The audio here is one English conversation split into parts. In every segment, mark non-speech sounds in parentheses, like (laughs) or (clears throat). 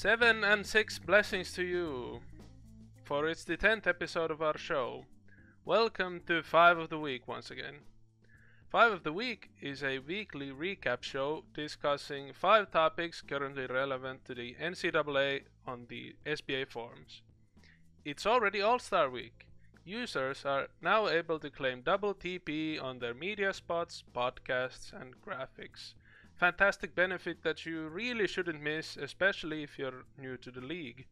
Seven and six blessings to you, for it's the 10th episode of our show. Welcome to Five of the Week once again. Five of the Week is a weekly recap show discussing five topics currently relevant to the NCAA on the SBA forums. It's already All Star Week. Users are now able to claim double TP on their media spots, podcasts, and graphics fantastic benefit that you really shouldn't miss, especially if you're new to the league.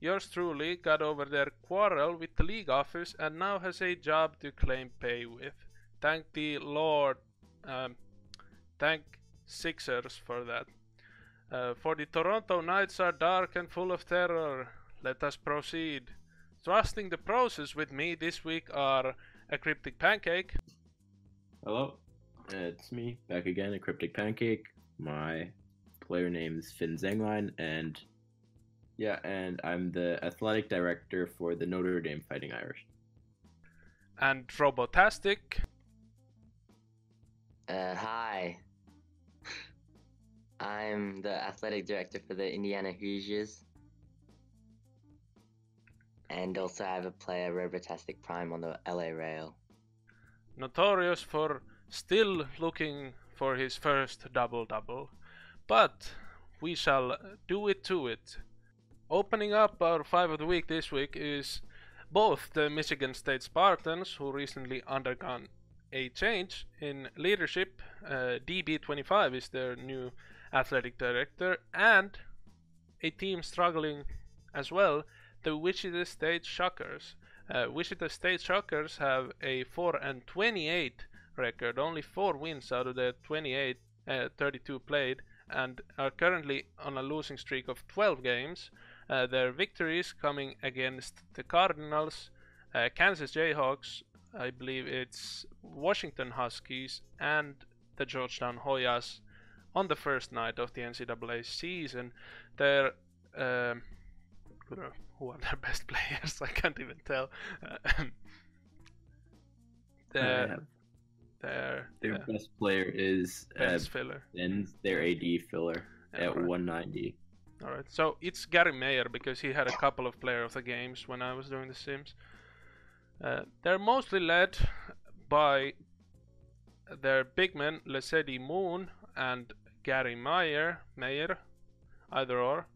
Yours truly got over their quarrel with the league office and now has a job to claim pay with. Thank the Lord. Um, thank Sixers for that. Uh, for the Toronto nights are dark and full of terror. Let us proceed. Trusting the process with me this week are a cryptic pancake. Hello. It's me, back again at Cryptic Pancake. My player name is Finn Zenglein, and yeah, and I'm the athletic director for the Notre Dame Fighting Irish. And Robotastic. Uh, hi. I'm the athletic director for the Indiana Hoosiers. And also I have a player, Robotastic Prime, on the LA Rail. Notorious for still looking for his first double double, but we shall do it to it. Opening up our five of the week this week is both the Michigan State Spartans, who recently undergone a change in leadership. Uh, DB25 is their new athletic director, and a team struggling as well, the Wichita State Shockers. Uh, Wichita State Shockers have a 4 and 28 record, only four wins out of the 28, uh, 32 played, and are currently on a losing streak of 12 games. Uh, their victories coming against the Cardinals, uh, Kansas Jayhawks, I believe it's Washington Huskies, and the Georgetown Hoyas on the first night of the NCAA season. Their um, who are their best (laughs) players? I can't even tell. (clears throat) the, their their best player is uh, filler. And their AD filler at right. 190. All right, so it's Gary Mayer because he had a couple of player of the games when I was doing the Sims. Uh, they're mostly led by their big men Lesedi Moon and Gary Meyer, Mayer, either or.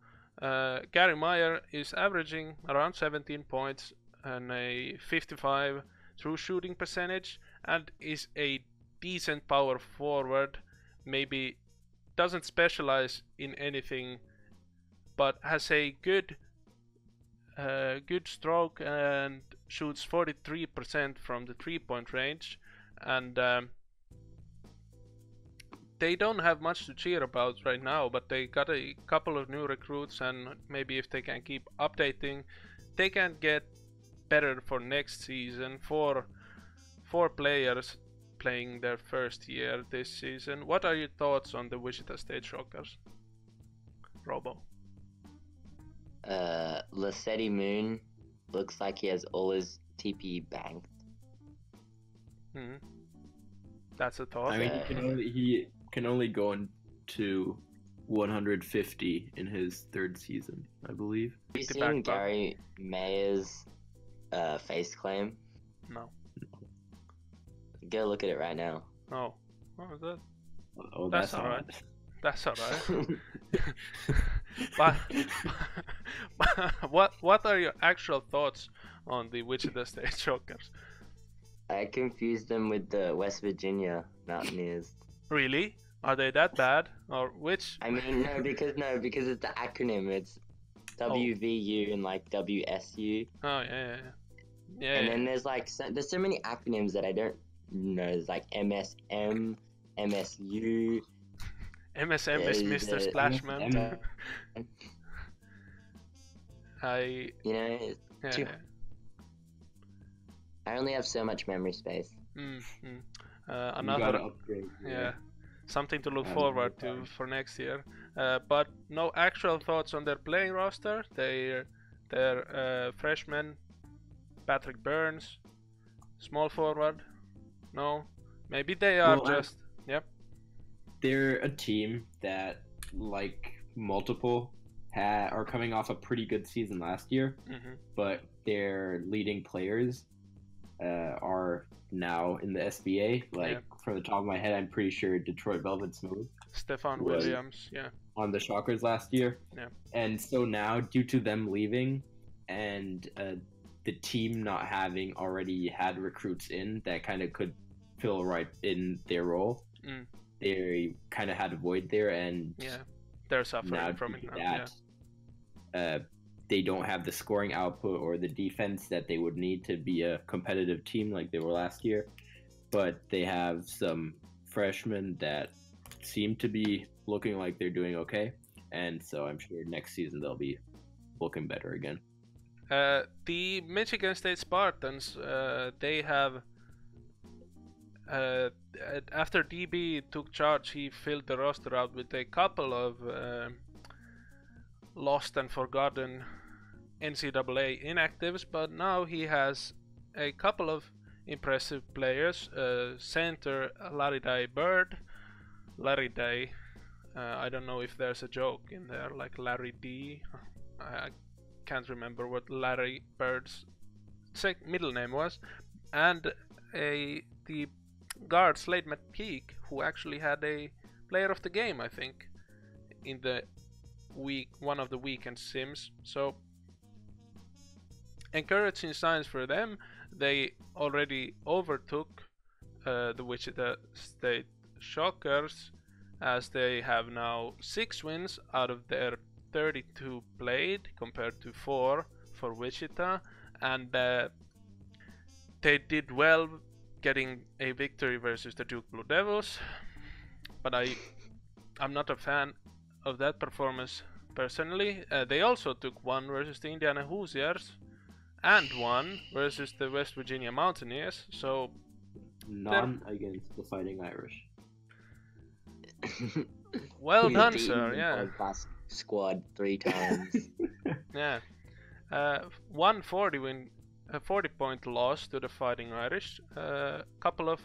Uh, Gary Meyer is averaging around 17 points and a 55 true shooting percentage and is a decent power forward. Maybe doesn't specialize in anything, but has a good, uh, good stroke and shoots 43% from the three-point range, and um, they don't have much to cheer about right now. But they got a couple of new recruits, and maybe if they can keep updating, they can get better for next season for four players playing their first year this season. What are your thoughts on the Wichita State Shockers? Robo. Uh, Lesedi Moon looks like he has all his TP banked. Hmm. That's a thought. I mean, he can only he can only go into 150 in his third season, I believe. Have you seen Gary Mayer's uh, face claim? No. Go look at it right now. Oh, what was that? Oh, that's, that's alright. That's alright. (laughs) but, but (laughs) what what are your actual thoughts on the Wichita State (laughs) Shockers? I confused them with the West Virginia Mountaineers. Really? Are they that bad? Or which? I mean, no, because no, because it's the acronym. It's WVU oh. and like WSU. Oh yeah, yeah, yeah. yeah and yeah. then there's like so, there's so many acronyms that I don't know. There's like MSM, MSU. MSM is Mr. Splashman. I. You know, yeah, too... I only have so much memory space. Mm, mm. Uh, another. Upgrade, yeah. yeah. Something to look forward to for next year. Uh, but no actual thoughts on their playing roster. They, their uh, freshman, Patrick Burns, small forward, no, maybe they are well, just. Yep. They're a team that like multiple ha- are coming off a pretty good season last year, hmm but their leading players uh, are now in the SBA. Like Yeah. from the top of my head, I'm pretty sure Detroit Velvet Smooth Stefan Williams, yeah. on the Shockers last year. Yeah. And so now, due to them leaving and uh, the team not having already had recruits in that kind of could fill right in their role, Mm. they kind of had a void there. And Yeah, they're suffering from it now. Yeah. that, uh, they don't have the scoring output or the defense that they would need to be a competitive team like they were last year. But they have some freshmen that seem to be looking like they're doing okay. And so I'm sure next season they'll be looking better again. Uh, the Michigan State Spartans, uh, they have. Uh, after DB took charge, he filled the roster out with a couple of uh, lost and forgotten NCAA inactives, but now he has a couple of impressive players. Uh, center Larry Day Bird, Larry Day. Uh, I don't know if there's a joke in there like Larry D. I can't remember what Larry Bird's middle name was, and a the guard Slade McPeak, who actually had a player of the game, I think, in the week one of the weekend sims. So encouraging signs for them. They already overtook uh, the Wichita State Shockers, as they have now six wins out of their 32 played compared to 4 for Wichita and uh, they did well getting a victory versus the Duke Blue Devils but I I'm not a fan of that performance personally uh, they also took one versus the Indiana Hoosiers and one versus the West Virginia Mountaineers so None against the Fighting Irish. (laughs) well He's done sir yeah Squad three times. (laughs) Yeah. Uh, 140 win, a 40 point loss to the Fighting Irish. A couple of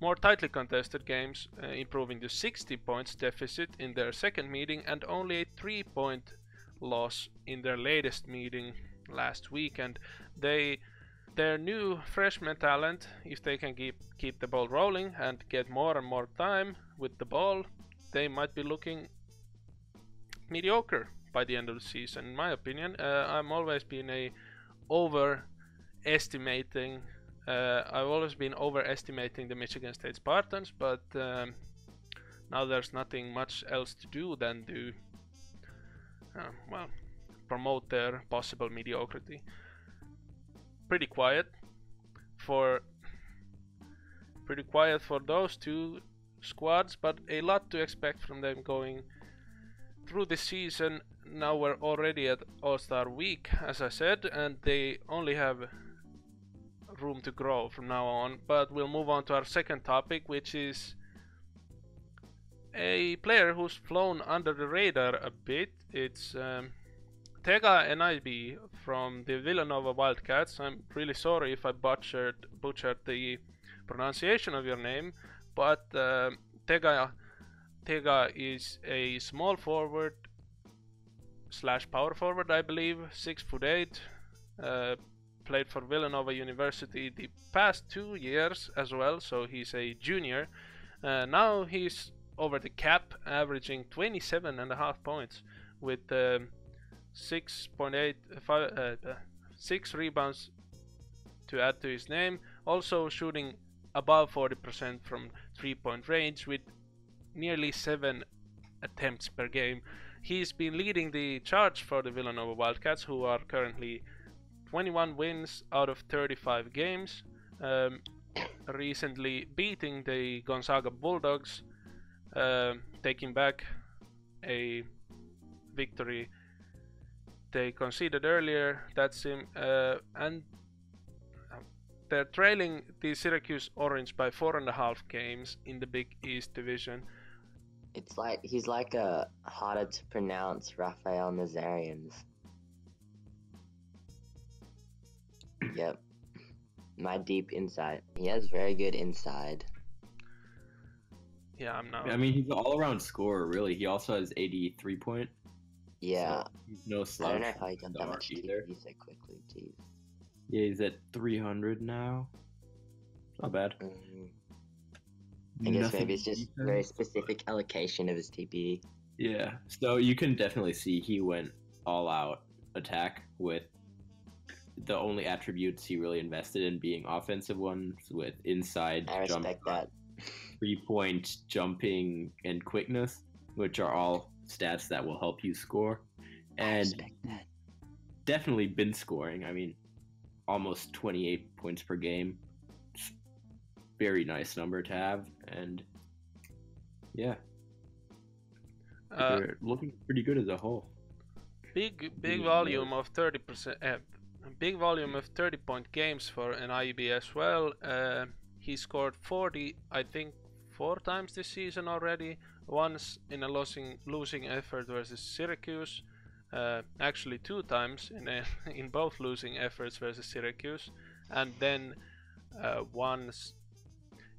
more tightly contested games, uh, improving to 60 points deficit in their second meeting, and only a 3 point loss in their latest meeting last week. And they, their new freshman talent, if they can keep keep the ball rolling and get more and more time with the ball, they might be looking mediocre by the end of the season, in my opinion. Uh, I'm always been a overestimating. Uh, I've always been overestimating the Michigan State Spartans, but um, now there's nothing much else to do than to, uh, well, promote their possible mediocrity. Pretty quiet for pretty quiet for those two squads, but a lot to expect from them going through the season. Now we're already at All Star Week, as I said, and they only have room to grow from now on. But we'll move on to our second topic, which is a player who's flown under the radar a bit. It's um, Tega Enaibe from the Villanova Wildcats. I'm really sorry if I butchered butchered the pronunciation of your name, but uh, Tega Tega is a small forward slash power forward, I believe, six foot eight. Uh, played for Villanova University the past two years as well, so he's a junior. Uh, now he's over the cap, averaging 27 and a half points with um, 6.8 five, uh, uh, six rebounds to add to his name. Also shooting above 40% from three-point range with nearly seven attempts per game. He's been leading the charge for the Villanova Wildcats, who are currently 21 wins out of 35 games. Um, recently beating the Gonzaga Bulldogs, uh, taking back a victory they conceded earlier. That's him, uh, and they're trailing the Syracuse Orange by four and a half games in the Big East Division. It's like he's like a harder to pronounce Raphael Nazarians. (clears throat) yep. My deep insight. He has very good inside. Yeah, I'm not. I mean, he's an all-around scorer. Really, he also has 83 point Yeah, So he's no I slouch. don't know how he got that much either. TP so quickly. Jeez. Yeah, he's at 300 now. Not bad. Mm, I guess maybe it's just very defense, specific allocation of his TP. Yeah, so you can definitely see he went all out attack with the only attributes he really invested in being offensive ones with inside I jump, respect that. three point jumping, and quickness, which are all stats that will help you score. I And respect that. definitely been scoring. I mean, almost 28 points per game. Very nice number to have, and yeah, Uh, they're looking pretty good as a whole. big big volume of 30% uh, big volume of 30 point games for Enaibe as well. Uh, he scored 40 I think four times this season already. Once in a losing losing effort versus Syracuse. Uh, actually two times in a, (laughs) in both losing efforts versus Syracuse. And then uh, once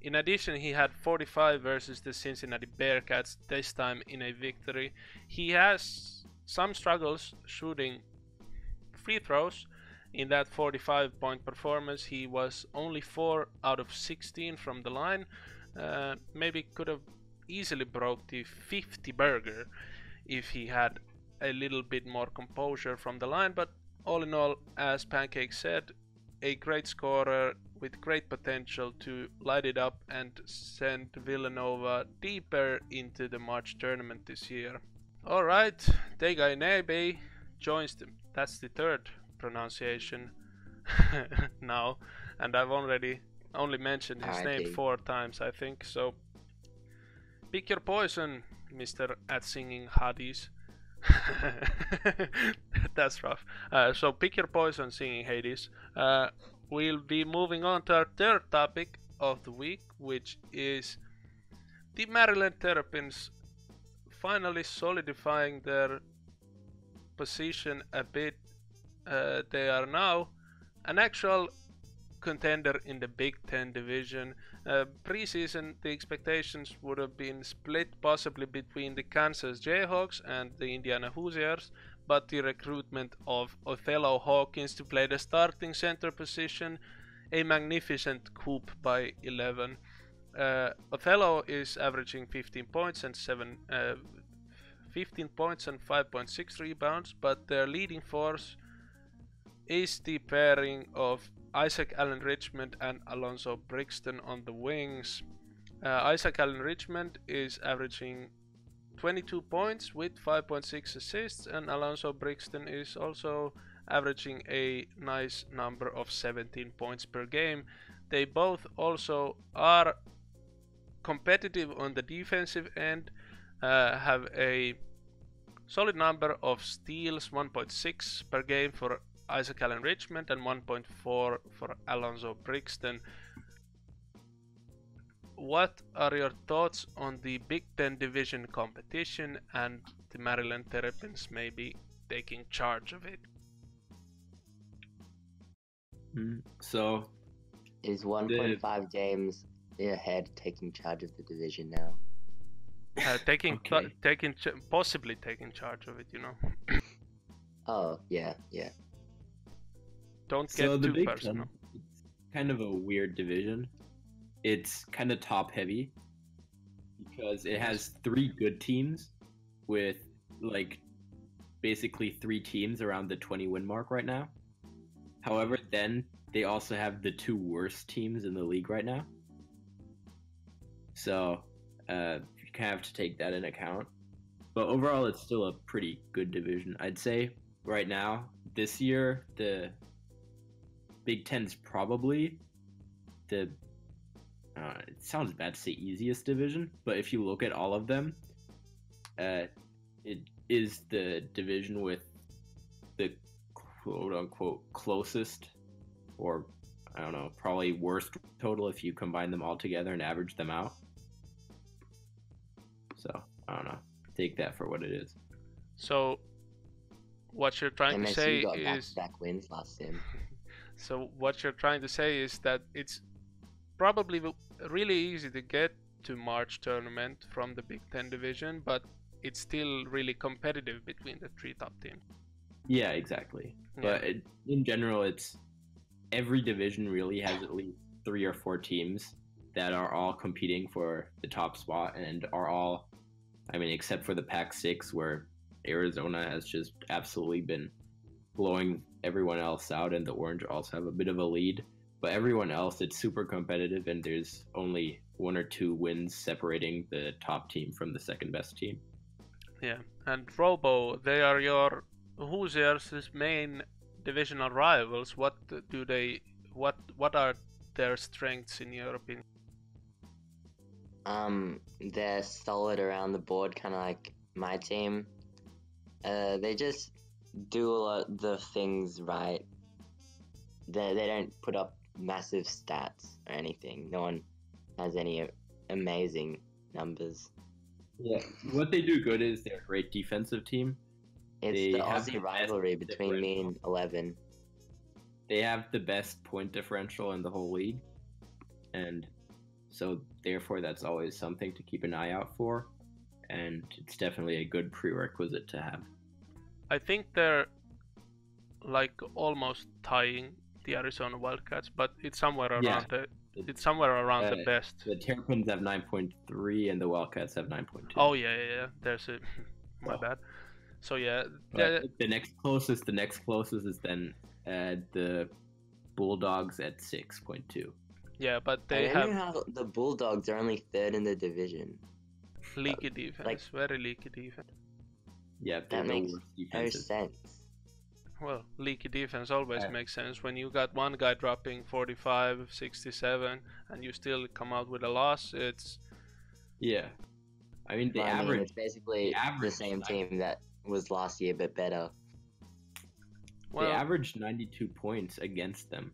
in addition he had 45 versus the Cincinnati Bearcats this time in a victory he has some struggles shooting free throws. In that 45 point performance, he was only 4 out of 16 from the line. Uh, maybe could have easily broke the 50 burger if he had a little bit more composure from the line. But all in all, as Pancake said, a great scorer with great potential to light it up and send Villanova deeper into the March tournament this year. Alright, Tegai Nebe joins them. That's the third pronunciation (laughs) now, and I've already only mentioned his name R.I.P.. four times, I think. So pick your poison, Mister at singing Hades. (laughs) That's rough. Uh, so pick your poison, singing Hades. Uh, we'll be moving on to our third topic of the week, which is the Maryland Terrapins finally solidifying their position a bit. Uh, they are now an actual contender in the Big Ten division. Uh, preseason, the expectations would have been split possibly between the Kansas Jayhawks and the Indiana Hoosiers, but the recruitment of Othello Hawkins to play the starting center position, a magnificent coup by 11. Uh, Othello is averaging 15 points and 7 uh, 15 points and 5.6 rebounds, but their leading force is the pairing of Isaac Allen Richmond and Alonso Brixton on the wings. Uh, Isaac Allen Richmond is averaging 22 points with 5.6 assists, and Alonso Brixton is also averaging a nice number of 17 points per game. They both also are competitive on the defensive end, uh, have a solid number of steals 1.6 per game for Isaac Allen Richmond and 1.4 for Alonso Brixton. What are your thoughts on the Big Ten division competition and the Maryland Terrapins maybe taking charge of it? Mm, So Is 1.5 games ahead taking charge of the division now? Uh, taking (laughs) po- Okay. taking ch- possibly taking charge of it, you know. (coughs) Oh, yeah, yeah. Don't So get the too Big personal. Ten, it's kind of a weird division. It's kind of top heavy because it has three good teams with like basically three teams around the 20 win mark right now. However, then they also have the two worst teams in the league right now. So uh, you kind of have to take that in account. But overall, it's still a pretty good division. I'd say right now, this year, the Big Ten's probably the. Uh, it sounds bad to say easiest division, but if you look at all of them, uh, it is the division with the quote unquote closest, or I don't know, probably worst total if you combine them all together and average them out. So I don't know. Take that for what it is. So, what you're trying to say got is back-to-back wins last sim. (laughs) So what you're trying to say is that it's probably w- really easy to get to March tournament from the Big Ten division, but it's still really competitive between the three top teams. Yeah, exactly. Yeah. But it, in general, it's every division really has at least three or four teams that are all competing for the top spot and are all, I mean, except for the Pac Six, where Arizona has just absolutely been blowing everyone else out, and the Orange also have a bit of a lead. But everyone else, it's super competitive, and there's only one or two wins separating the top team from the second best team. Yeah, and Robo, they are your Hoosiers' main divisional rivals. What do they? What what are their strengths in your opinion? Um, they're solid around the board, kind of like my team. Uh, they just do a lot of the things right. They they don't put up massive stats or anything. No one has any amazing numbers. Yeah, what they do good is they're a great defensive team. It's They the have the rivalry between me and. Eleven. They have the best point differential in the whole league, and so therefore that's always something to keep an eye out for, and it's definitely a good prerequisite to have. I think they're like almost tying the Arizona Wildcats, but it's somewhere around Yeah. the it's somewhere around the Uh, best. The Terrapins have 9.3 and the Wildcats have 9.2. Oh yeah, yeah, yeah. There's a (laughs) my Oh. bad. So yeah, the, the next closest, the next closest is then uh, the Bulldogs at 6.2. yeah, but they don't have how the Bulldogs are only third in the division. leaky defense, very leaky defense. Yeah, That makes No sense. Well, leaky defense always Yeah. makes sense when you got one guy dropping 45, 67, and you still come out with a loss. It's Yeah. I mean, the Well, I mean, average it's basically the the, same like- team that was last year, but better. well, they averaged 92 points against them.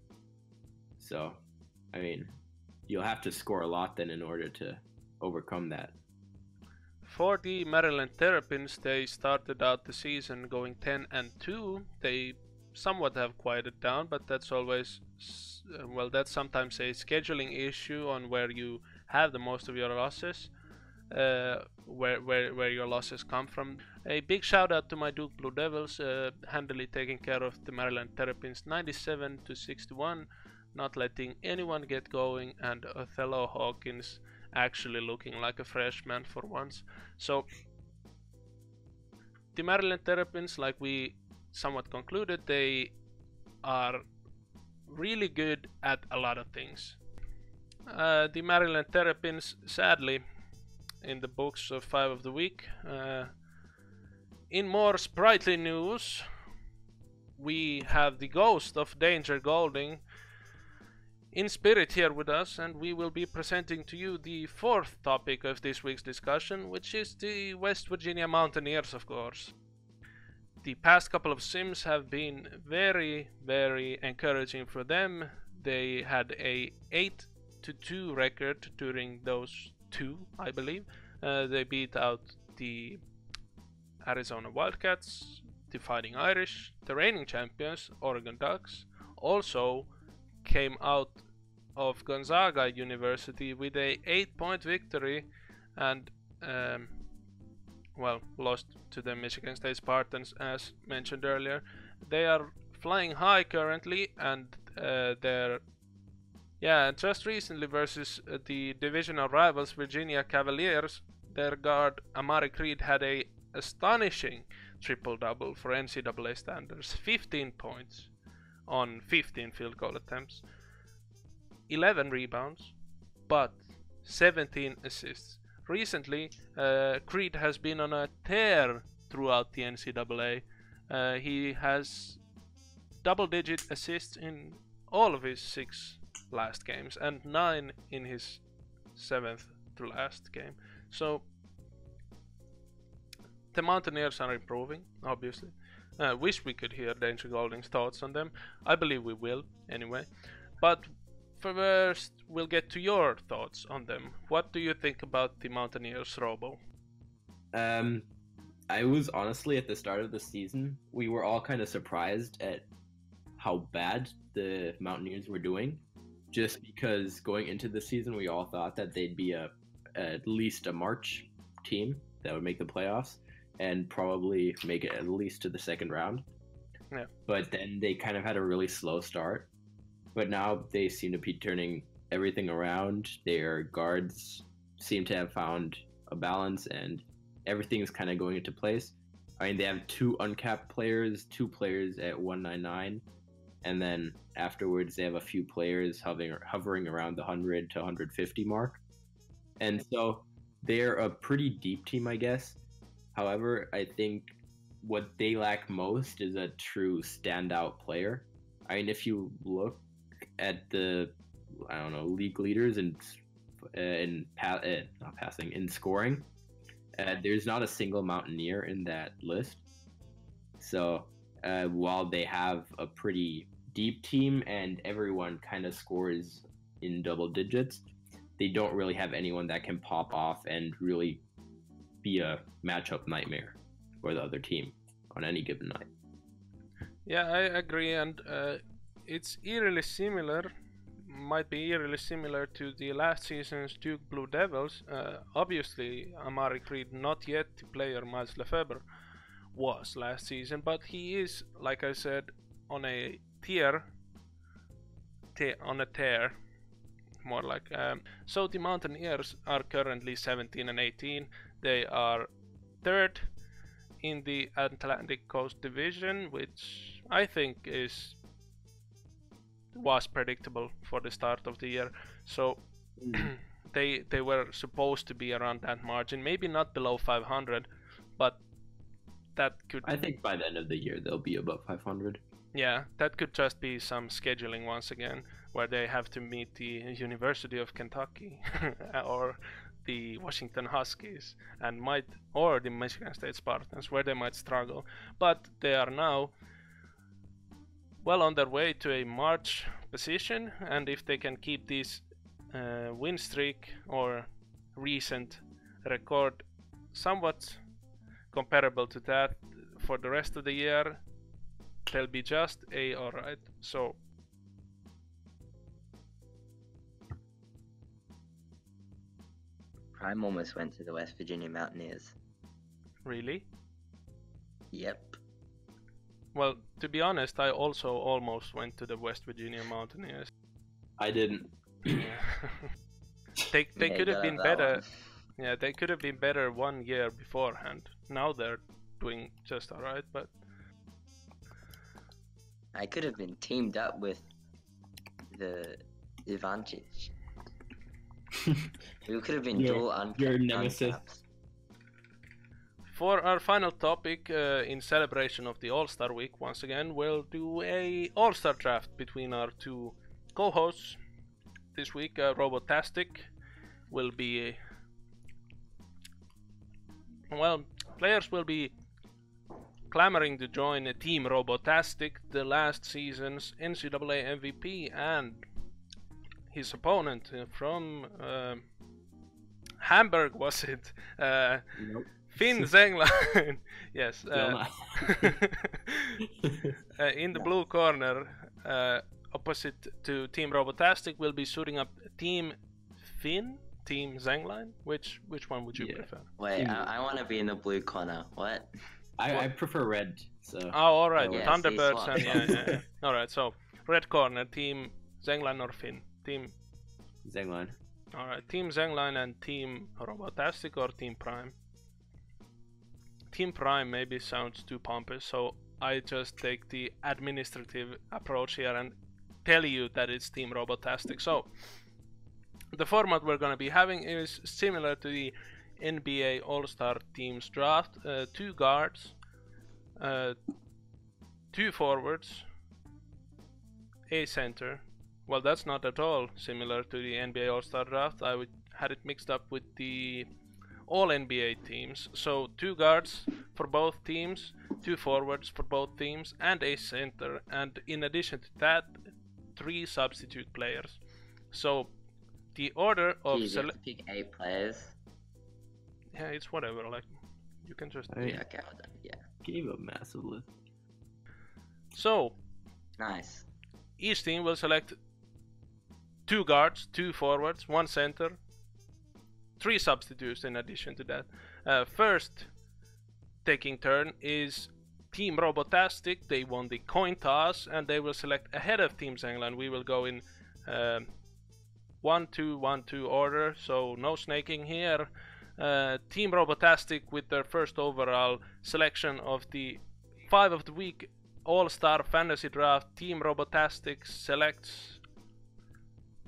So, I mean, you'll have to score a lot then in order to overcome that. For the Maryland Terrapins, they started out the season going 10 and 2. They somewhat have quieted down, but that's always, uh, well, that's sometimes a scheduling issue on where you have the most of your losses, uh, where, where, where your losses come from. A big shout out to my Duke Blue Devils, uh, handily taking care of the Maryland Terrapins 97 to 61, not letting anyone get going, and Othello Hawkins actually looking like a freshman for once. So the Maryland Terrapins, like we somewhat concluded, they are really good at a lot of things. Uh, the Maryland Terrapins, sadly, in the books of five of the week. Uh, in more sprightly news, we have the ghost of Danger Golding in spirit here with us, and we will be presenting to you the fourth topic of this week's discussion, which is the West Virginia Mountaineers, of course. The past couple of sims have been very, very encouraging for them. They had a 8 to 2 record during those two, I believe. Uh, they beat out the Arizona Wildcats, the Fighting Irish, the reigning champions, Oregon Ducks. Also, came out of Gonzaga University with a 8 point victory and um, well lost to the Michigan State Spartans as mentioned earlier. They are flying high currently and uh, they're yeah just recently versus uh, the divisional rivals Virginia Cavaliers their guard Amari Creed had a astonishing triple double for NCAA standards 15 points on 15 field goal attempts 11 rebounds, but 17 assists. Recently, uh, Creed has been on a tear throughout the NCAA. Uh, he has double digit assists in all of his six last games and nine in his seventh to last game. So, the Mountaineers are improving, obviously. Uh, wish we could hear Danger Golding's thoughts on them. I believe we will, anyway. But first, we'll get to your thoughts on them. What do you think about the Mountaineers, Robo? Um, I was honestly at the start of the season, we were all kind of surprised at how bad the Mountaineers were doing. Just because going into the season, we all thought that they'd be a at least a March team, that would make the playoffs and probably make it at least to the second round. Yeah. But then they kind of had a really slow start. But now they seem to be turning everything around. Their guards seem to have found a balance and everything is kind of going into place. I mean, they have two uncapped players, two players at 199, and then afterwards they have a few players hovering hovering around the 100 to 150 mark. And so they're a pretty deep team, I guess. However, I think what they lack most is a true standout player. I mean, if you look at the, I don't know, league leaders in uh, in pa- uh, not passing in scoring, uh, there's not a single Mountaineer in that list. So uh, while they have a pretty deep team and everyone kind of scores in double digits, they don't really have anyone that can pop off and really be a matchup nightmare for the other team on any given night. Yeah, I agree, and uh, it's eerily similar. Might be eerily similar to the last season's Duke Blue Devils. Uh, obviously, Amari Creed, not yet the player Miles Lefebvre was last season, but he is, like I said, on a tier, on a tear, more like. Um, so the Mountaineers are currently 17 and 18. They are third in the Atlantic Coast Division, which I think is was predictable for the start of the year. So mm. (clears throat) they they were supposed to be around that margin, maybe not below 500, but that could I think by the end of the year they'll be above 500. yeah, that could just be some scheduling once again, where they have to meet the University of Kentucky (laughs) or the Washington Huskies and might or the Michigan State Spartans, where they might struggle. But they are now well on their way to a March position, and if they can keep this uh, win streak or recent record somewhat comparable to that for the rest of the year, they'll be just a alright. So Prime almost went to the West Virginia Mountaineers. really, Yep. Well, to be honest, I also almost went to the West Virginia Mountaineers. I didn't. (laughs) They they (laughs) could have been better. one. Yeah, they could have been better one year beforehand. Now they're doing just alright, but I could have been teamed up with the Ivanchich. (laughs) We could have been Your- dual un- your nemesis. uncaps. For our final topic, uh, in celebration of the All Star Week, once again, we'll do a All Star draft between our two co-hosts. This week, uh, Robotastic will be. Well, players will be clamoring to join a Team Robotastic, the last season's NCAA MVP, and his opponent uh, from uh, Hamburg was it? Uh, Nope. Finn Zenglein. (laughs) yes. Uh, (laughs) uh, in the (laughs) blue corner, uh, opposite to Team Robotastic, will be suiting up Team Finn, Team Zenglein. Which which one would you Yeah. prefer? Wait, Team- I, I want to be in the blue corner. What? I, I prefer red. So Oh, all right. Yeah, Thunderbirds and yeah, yeah, yeah. All right. So red corner, Team Zenglein or Finn. Team. Zenglein. All right. Team Zenglein and Team Robotastic or Team Prime. Team Prime maybe sounds too pompous, so I just take the administrative approach here and tell you that it's Team Robotastic. So the format we're going to be having is similar to the NBA All Star Teams draft: uh, two guards, uh, two forwards, a center. Well, that's not at all similar to the NBA All Star draft. I would had it mixed up with the all NBA teams. So two guards for both teams, two forwards for both teams, and a center. And in addition to that, three substitute players. So the order of you sele- get to pick eight players. yeah, it's whatever. Like you can just I Yeah, okay, well done. Yeah, gave a massive list. so nice. each team will select two guards, two forwards, one center, three substitutes in addition to that. Uh, first taking turn is Team Robotastic. They won the coin toss and they will select ahead of Team Zengland. We will go in um, 1 2 1 2 order, so no snaking here. Uh, Team Robotastic with their first overall selection of the 5 of the week All Star Fantasy Draft. Team Robotastic selects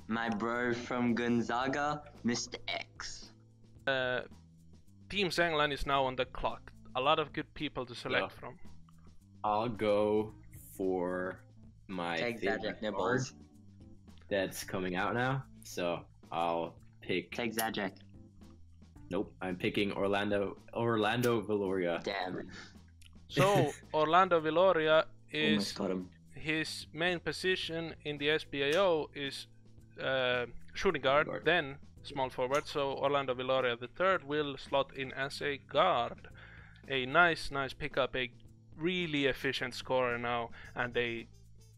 My bro from Gonzaga, Mr. X. uh, Team Zengland is now on the clock. A lot of good people to select Yeah. from. I'll go for my Take favorite Zajac card that's coming out now. So I'll pick. Take Zajac. Nope, I'm picking Orlando Orlando Valoria. Damn. So (laughs) Orlando Villoria Almost is got him. his main position in the SBAO is uh, shooting guard, Guard. then small forward. So Orlando Villoria the third will slot in as a guard. A nice, nice pickup, a really efficient scorer now, and a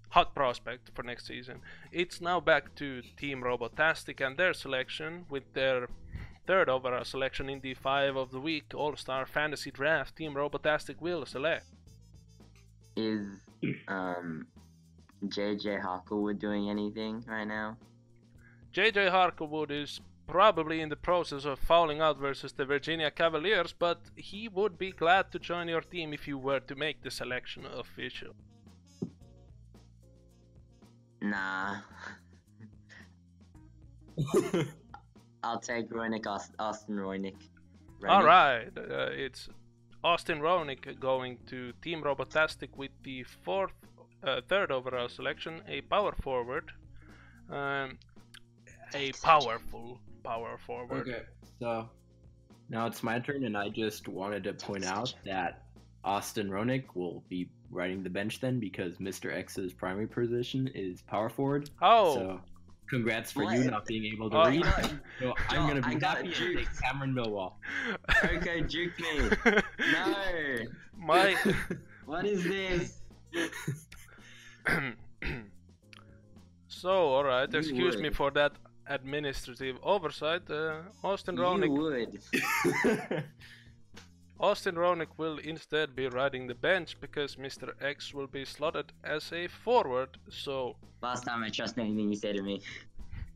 hot prospect for next season. It's now back to Team Robotastic and their selection with their third overall selection in the five of the week All Star Fantasy Draft. Team Robotastic will select. Is um JJ Harklewood doing anything right now? JJ Harkerwood is probably in the process of fouling out versus the Virginia Cavaliers, but he would be glad to join your team if you were to make the selection official. Nah. (laughs) I'll take Roenick, Austin Roenick. All right, uh, it's Austin Roenick going to Team Robotastic with the fourth, uh, third overall selection, a power forward, um, a powerful power forward. Okay, so now it's my turn, and I just wanted to point out that Austin Ronick will be riding the bench then because Mr. X's primary position is power forward. Oh, So congrats for you not being able to Oh. read. (laughs) So I'm gonna be got happy and juked. take Cameron Millwall. Okay, juke me. (laughs) No. my (laughs) What is this? (clears throat) so, alright, You excuse me for that administrative oversight. Uh, Austin You Ronick, would. (laughs) Austin Ronick will instead be riding the bench because Mr. X will be slotted as a forward. So, Last time I trust anything you say to me. (laughs)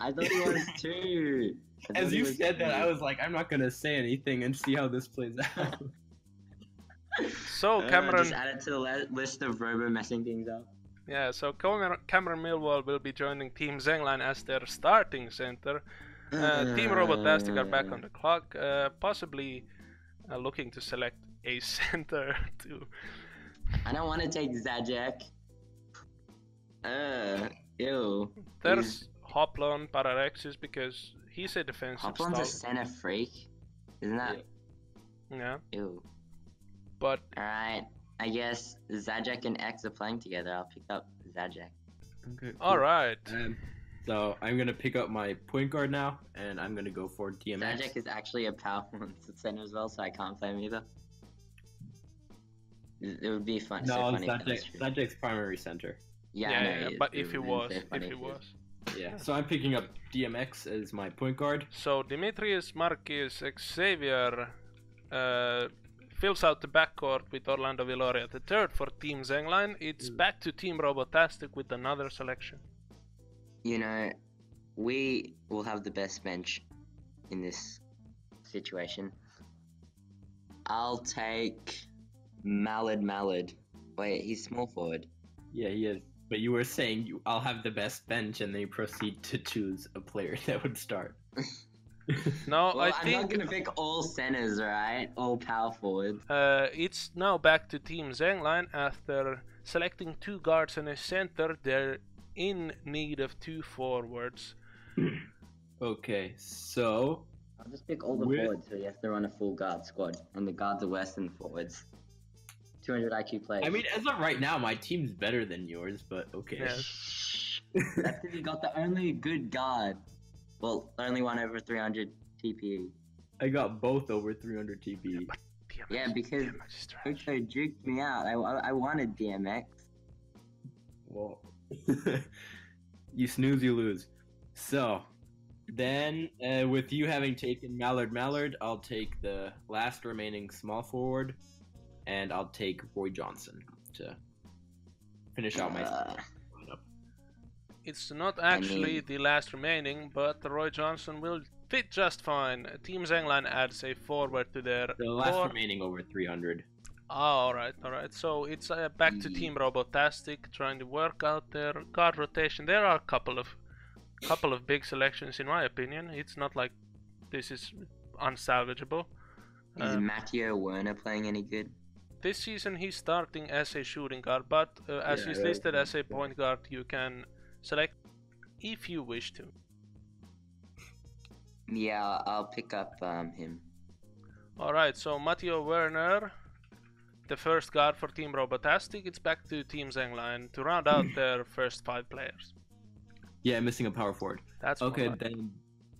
I thought he was too. As you was said that. I was like, I'm not gonna say anything and see how this plays out. so Uh, Cameron, Just add it to the list of robo messing things up. Yeah, so Cameron, Millwall will be joining Team Zenglein as their starting center. Uh, Team Robotastic are back on the clock, uh, possibly uh, looking to select a (laughs) center too. I don't want to take Zajac. Uh, ew. There's Hoplon Pararexis because he's a defensive Hopland's a center freak. Isn't that? Yeah, Ew. but Alright. I guess Zajac and X are playing together. I'll pick up Zajac. okay. all right. Um, so I'm gonna pick up my point guard now, and I'm gonna go for DMX. Zajac is actually a power (laughs) center as well, so I can't play him either. It it would be fun. so no, funny. if that was Sajak, true. Sajac's primary center. Yeah, Yeah, I know, yeah, it- but it if he was, so if he was. Yeah. So I'm picking up DMX as my point guard. So Dimitrius Marcus, Xavier uh, fills out the backcourt with Orlando Villoria the third for Team Zenglein. It's Mm. back to Team Robotastic with another selection. You know, we will have the best bench in this situation. I'll take Mallard Mallard. Wait, he's small forward. Yeah, he is. But you were saying you, I'll have the best bench, and then you proceed to choose a player (laughs) that would start. (laughs) No, (laughs) well, I I'm not gonna pick all centers, right? All power forwards. uh, it's now back to Team Zenglein after selecting two guards and a center. They're in need of two forwards. (clears throat) okay, so I'll just pick all the With- forwards, so you have to run a full guard squad, and the guards are worse than forwards. 200 IQ players. I mean, as of right now, my team's better than yours, but okay. Yes. That's because you got the only good guard. Well, only one over 300 TPE. I got both over 300 TP. DMX, Yeah, because DMX is juked me out. I, I, I wanted DMX. Well, (laughs) you snooze, you lose. So, Then, uh, with you having taken Mallard Mallard, I'll take the last remaining small forward, and I'll take Roy Johnson to finish out my Uh, lineup. It's not actually mean- the last remaining, but Roy Johnson will fit just fine. Team Zenglein adds a forward to their The last remaining over 300. Ah, alright, alright. So it's uh, back to Mm. Team Robotastic trying to work out their card rotation. There are a couple of couple of big selections in my opinion. It's not like this is unsalvageable. is Uh, Matteo Werner playing any good? this season he's starting as a shooting guard, but uh, as Yeah, he's listed as a point guard, you can select if you wish to. Yeah, I'll pick up um, him. Alright, so Matteo Werner, the first guard for Team Robotastic, it's back to Team Zenglein to round out (clears throat) their first five players. Yeah, missing a power forward. That's Okay, fine. then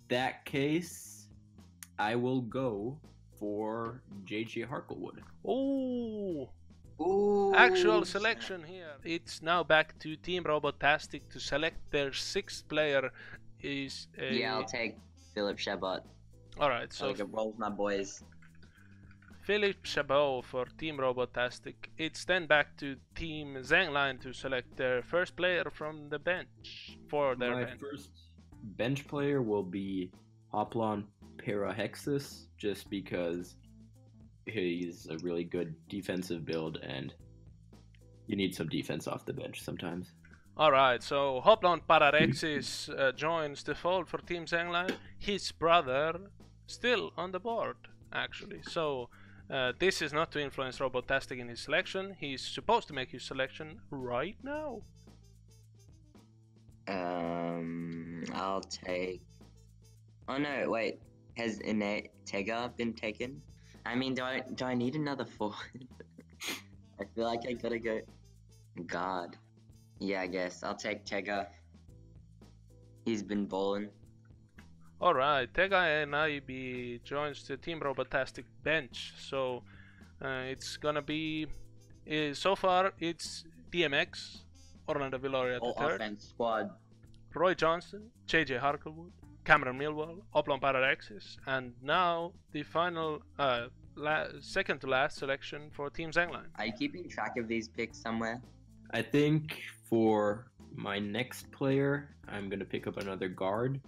that case, I will go for JJ Harklewood. Ooh, Ooh, actual selection here. It's now back to Team Robotastic to select their sixth player. Is a... Yeah, I'll take Philip Chabot. Alright, So so I can roll with my boys. Philip Chabot for Team Robotastic. It's then back to Team Zenglein to select their first player from the bench for their My bench. first bench player will be Hoplon Parahexis, just because he's a really good defensive build and you need some defense off the bench sometimes. Alright, so Hoplon Pararexis uh, joins the fold for Team Zenglein. His brother still on the board, actually. So uh, this is not to influence Robotastic in his selection. He's supposed to make his selection right now. Um, I'll take. Oh no, wait. Has Innate Tega been taken? I mean, do I do I need another forward? (laughs) I feel like I gotta go. God. Yeah, I guess I'll take Tega. He's been bowling. Alright, Tega Enaibe joins the Team Robotastic bench. So uh, it's gonna be. Uh, so far, it's DMX, Orlando Villoria All III. offense squad. Roy Johnson, JJ Harklewood, Cameron Millwall, Oplon Paralexis, and now the final, uh, la- second to last selection for Team Zengline. Are you keeping track of these picks somewhere? I think for my next player, I'm gonna pick up another guard,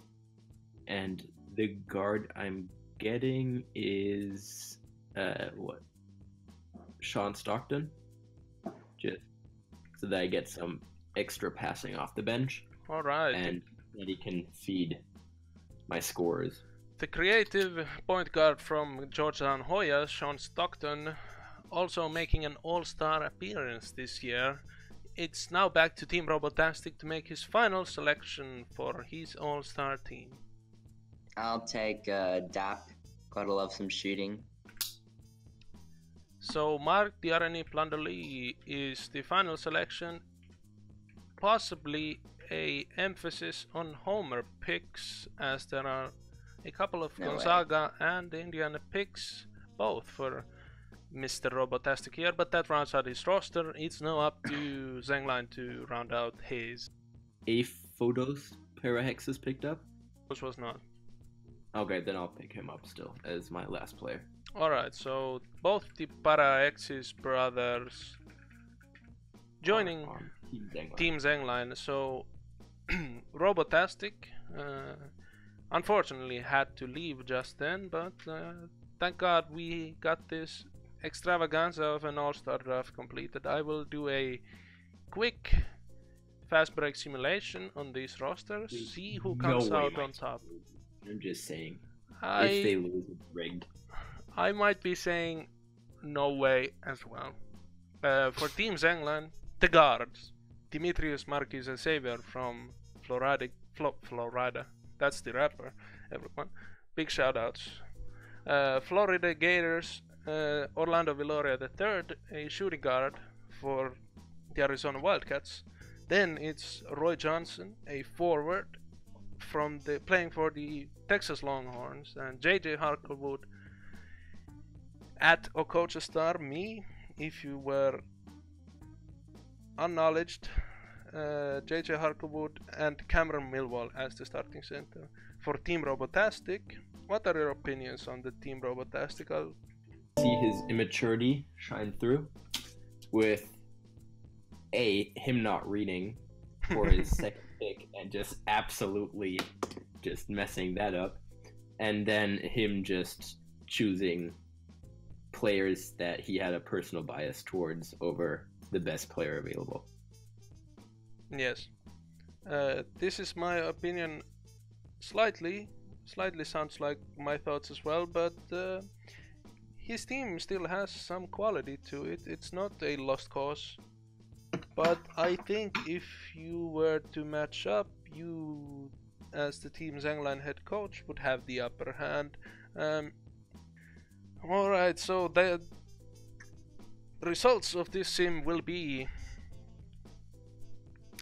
and the guard I'm getting is uh what? Sean Stockton, just so that I get some extra passing off the bench, All right. and that he can feed my scores. The creative point guard from Georgetown Hoya, Sean Stockton, also making an all-star appearance this year. It's now back to Team Robotastic to make his final selection for his all-star team. I'll take uh, Dap. Gotta love some shooting. So Mark Diarani Plunderly is the final selection, possibly a emphasis on Homer picks, as there are a couple of No way. Gonzaga and Indiana picks, both for Mr. Robotastic here, but that rounds out his roster. It's now up to (coughs) Zenglein to round out his. A photos Parahexis picked up. Which was not. Okay, then I'll pick him up still as my last player. Alright, so both the Para X's brothers joining on Team Zenglein. Team Zenglein. So (clears throat) Robotastic, uh, unfortunately, had to leave just then, but uh, thank God we got this extravaganza of an All-Star draft completed. I will do a quick fast break simulation on these rosters, There's see who no comes way out on top. I'm just saying, I if they lose, it's rigged. I might be saying no way as well. Uh, for Team Zenglein, the guards, Dimitrios Marquis Xavier from Florida, Flo- Florida. That's the rapper, everyone. Big shout outs. Uh, Florida Gators, uh, Orlando Villoria III, a shooting guard for the Arizona Wildcats. Then it's Roy Johnson, a forward from the playing for the Texas Longhorns, and JJ Harklewood, at Okocha Star, me, if you were unknowledged, uh, JJ Harklewood and Cameron Millwall as the starting center. for Team Robotastic. What are your opinions on the Team Robotastic? I'll see his immaturity shine through with a him not reading for his (laughs) second pick and just absolutely just messing that up and then him just choosing players that he had a personal bias towards over the best player available. Yes. Uh, this is my opinion. Slightly slightly sounds like my thoughts as well but uh, his team still has some quality to it. It's not a lost cause. But I think if you were to match up you as the Team Zenglein head coach would have the upper hand. Um, alright so results of this sim will be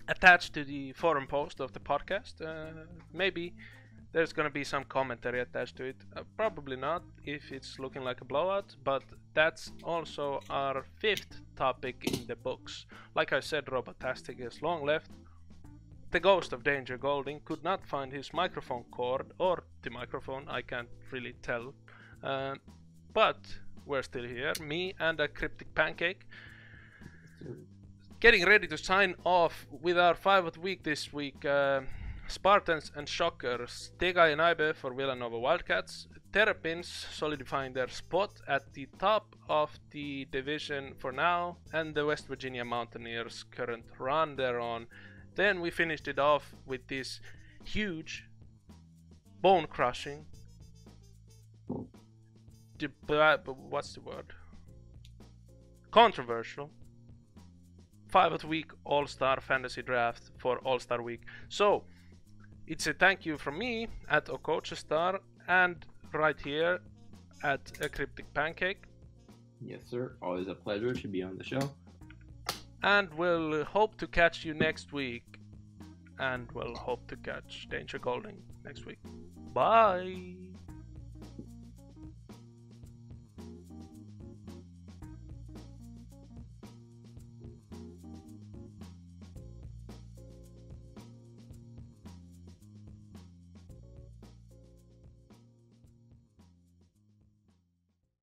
attached to the forum post of the podcast. Uh, maybe there's gonna be some commentary attached to it. Uh, probably not if it's looking like a blowout, but that's also our fifth topic in the books. Like I said, Robotastic is long left. The ghost of Danger Golding could not find his microphone cord or the microphone, I can't really tell. Uh, but we're still here, me and a cryptic pancake. Getting ready to sign off with our five of the week this week. Uh, Spartans and Shockers, Tega Enaibe for Villanova Wildcats, Terrapins solidifying their spot at the top of the division for now, and the West Virginia Mountaineers' current run they're on. Then we finished it off with this huge, bone crushing, what's the word? Controversial five of the week All Star Fantasy Draft for All Star Week. So it's a thank you from me at Okocha and right here at a Cryptic Pancake. Yes, sir. Always a pleasure to be on the show. And we'll hope to catch you next week. And we'll hope to catch Danger Golding next week. Bye.